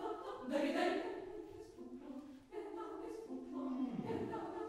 da da da da